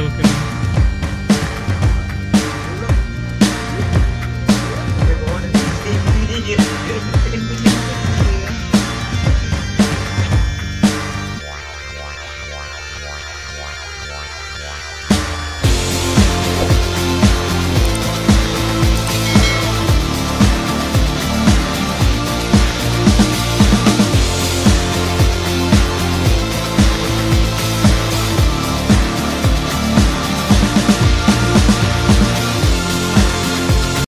Okay.